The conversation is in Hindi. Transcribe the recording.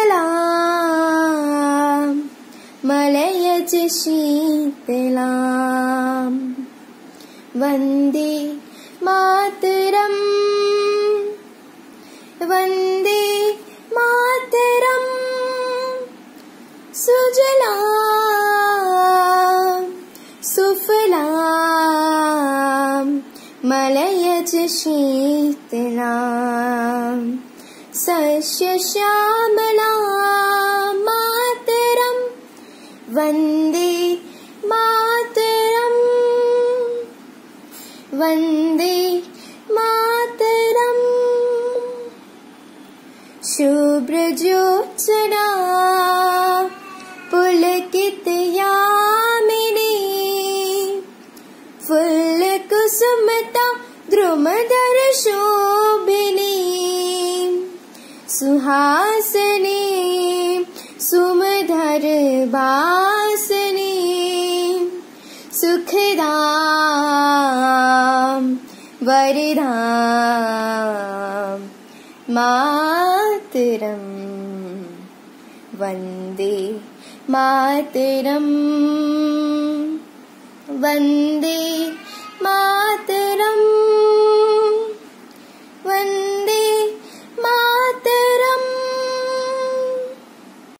कलाम मलयज शीतलाम वंदे मातरम् वंदे मातरम् सुजला सुफलाम मलयज शीतलाम श्यामला वन्दे मातरम्। वन्दे मातरम्। शुभ्रज्योत्सना पुलकितयामिनी। फुल्लकुसुमता द्रुमदर्शो। सुहासनी सुमधर वासनी सुखदाम वरदाम मातरम् वंदे मातरम् वंदे